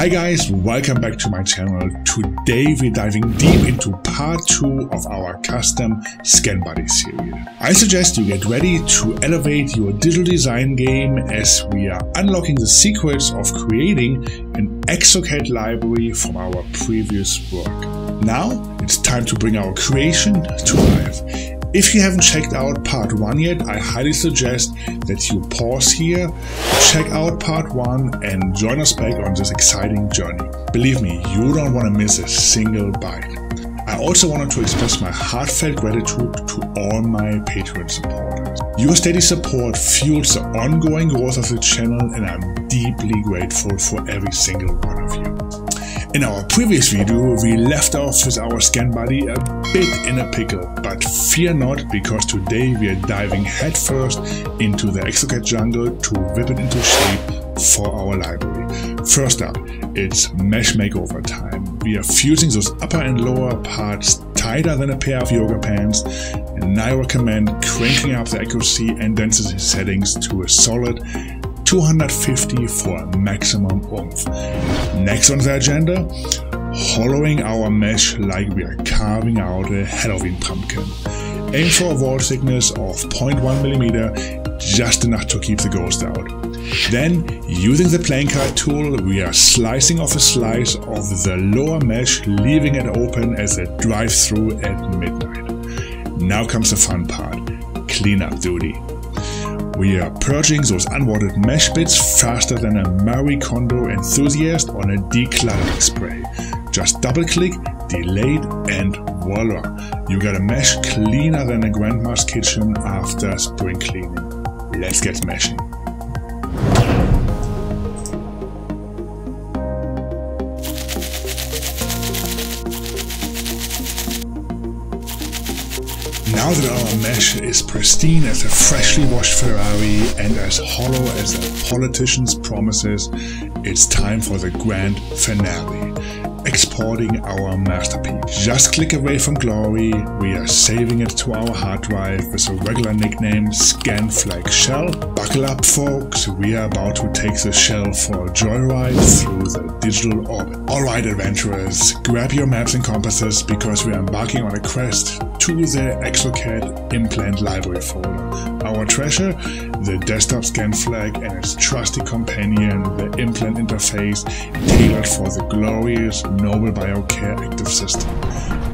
Hi guys, welcome back to my channel. Today we're diving deep into part 2 of our custom Scan Body series. I suggest you get ready to elevate your digital design game as we are unlocking the secrets of creating an Exocad library from our previous work. Now it's time to bring our creation to life. If you haven't checked out part 1 yet, I highly suggest that you pause here, check out part 1 and join us back on this exciting journey. Believe me, you don't want to miss a single bite. I also wanted to express my heartfelt gratitude to all my Patreon supporters. Your steady support fuels the ongoing growth of the channel and I'm deeply grateful for every single one of you. In our previous video, we left off with our scan body a bit in a pickle, but fear not because today we are diving headfirst into the Exocad jungle to whip it into shape for our library. First up, it's mesh makeover time. We are fusing those upper and lower parts tighter than a pair of yoga pants, and I recommend cranking up the accuracy and density settings to a solid 250 for maximum oomph. Next on the agenda, hollowing our mesh like we are carving out a Halloween pumpkin. Aim for a wall thickness of 0.1mm, just enough to keep the ghost out. Then, using the plane cut tool, we are slicing off a slice of the lower mesh, leaving it open as a drive-through at midnight. Now comes the fun part, cleanup duty. We are purging those unwanted mesh bits faster than a Marie Kondo enthusiast on a decluttering spray. Just double click, delayed, and voila! You got a mesh cleaner than a grandma's kitchen after spring cleaning. Let's get meshing. Now that our mesh is pristine as a freshly washed Ferrari and as hollow as a politician's promises, it's time for the grand finale exporting our masterpiece. Just click away from glory, we are saving it to our hard drive with a regular nickname Scanflag Shell. Buckle up folks, we are about to take the shell for a joyride through the digital orbit. Alright adventurers, grab your maps and compasses because we are embarking on a quest to the Exocad implant library folder. Our treasure, the desktop scan flag and its trusty companion, the implant interface, tailored for the glorious Nobel Biocare active system.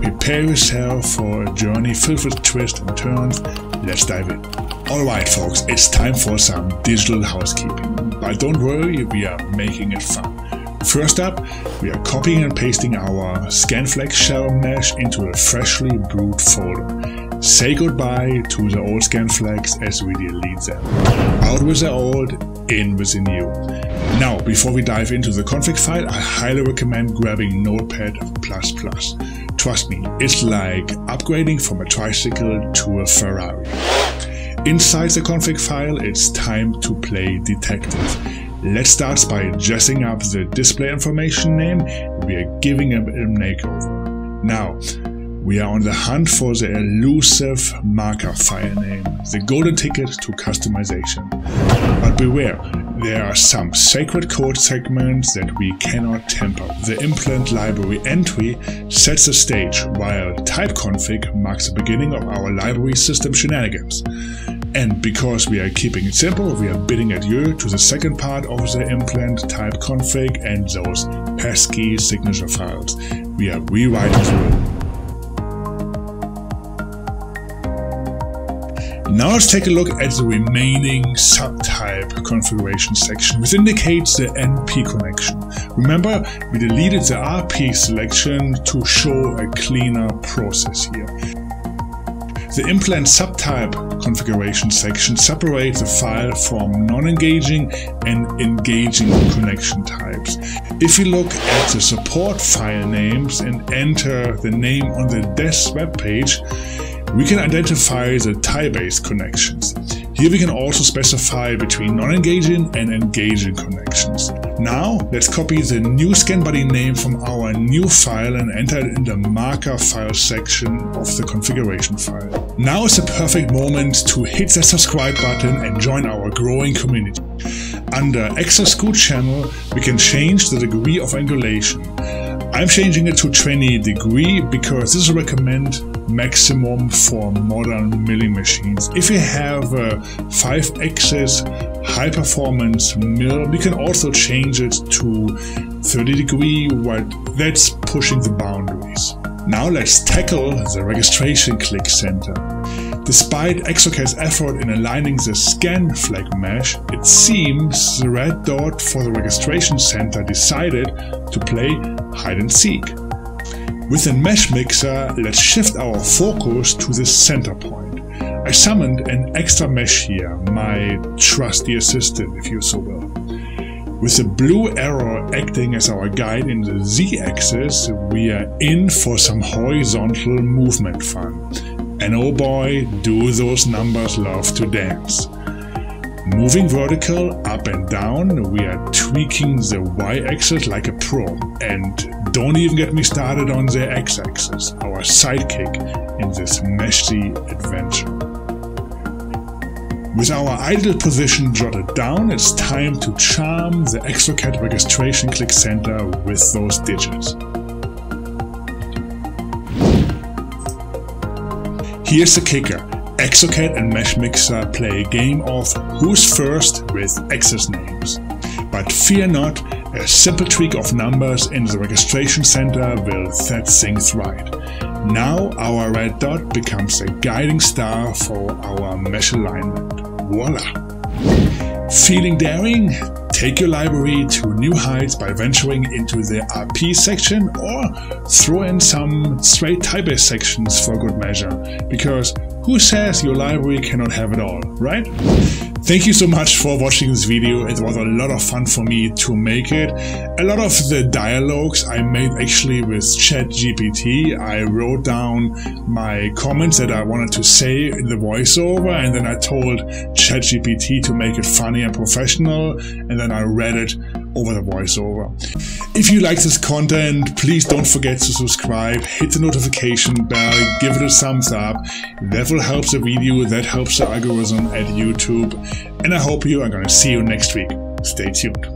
Prepare yourself for a journey filled with twists and turns. Let's dive in. Alright folks, it's time for some digital housekeeping. But don't worry, we are making it fun. First up, we are copying and pasting our Scanflag shell mesh into a freshly brewed folder. Say goodbye to the old scan flags as we delete them. Out with the old, in with the new. Now, before we dive into the config file, I highly recommend grabbing Notepad++. Trust me, it's like upgrading from a tricycle to a Ferrari. Inside the config file, it's time to play detective. Let's start by dressing up the display information name. We are giving it a makeover. Now, we are on the hunt for the elusive marker file name, the golden ticket to customization. But beware, there are some sacred code segments that we cannot tamper. The implant library entry sets the stage, while type config marks the beginning of our library system shenanigans. And because we are keeping it simple, we are bidding adieu to the second part of the implant type config and those pesky signature files. We are rewriting through. Now let's take a look at the remaining subtype configuration section, which indicates the NP connection. Remember, we deleted the RP selection to show a cleaner process here. The implant subtype configuration section separates the file from non-engaging and engaging connection types. If you look at the support file names and enter the name on the DES web page, we can identify the Ti-base connections. Here we can also specify between non-engaging and engaging connections. Now let's copy the new scan body name from our new file and enter it in the marker file section of the configuration file. Now is the perfect moment to hit the subscribe button and join our growing community. Under extra screw channel, we can change the degree of angulation. I'm changing it to 20 degree because this is recommend maximum for modern milling machines. If you have a 5 axis high performance mill, we can also change it to 30 degree, but that's pushing the boundaries. Now let's tackle the registration click center. Despite Exocad's effort in aligning the scan flag mesh, it seems the red dot for the registration center decided to play hide and seek. With the Meshmixer, let's shift our focus to the center point. I summoned an extra mesh here, my trusty assistant if you so will. With the blue arrow acting as our guide in the z-axis, we are in for some horizontal movement fun. And oh boy, do those numbers love to dance. Moving vertical, up and down, we are tweaking the y-axis like a pro. And don't even get me started on the x-axis, our sidekick in this meshy adventure. With our idle position jotted down, it's time to charm the Exocad registration click center with those digits. Here's the kicker. Exocad and Meshmixer uh, play a game of who's first with axis names. But fear not, a simple tweak of numbers in the registration center will set things right. Now our red dot becomes a guiding star for our mesh alignment. Voila! Feeling daring? Take your library to new heights by venturing into the RP section or throw in some straight type sections for good measure, because who says your library cannot have it all, right? Thank you so much for watching this video. It was a lot of fun for me to make it. A lot of the dialogues I made actually with ChatGPT. I wrote down my comments that I wanted to say in the voiceover and then I told ChatGPT to make it funny and professional and then I read it over the voiceover. If you like this content, please don't forget to subscribe, hit the notification bell, give it a thumbs up. That will help the video, that helps the algorithm at YouTube. And I hope you are going to see you next week. Stay tuned.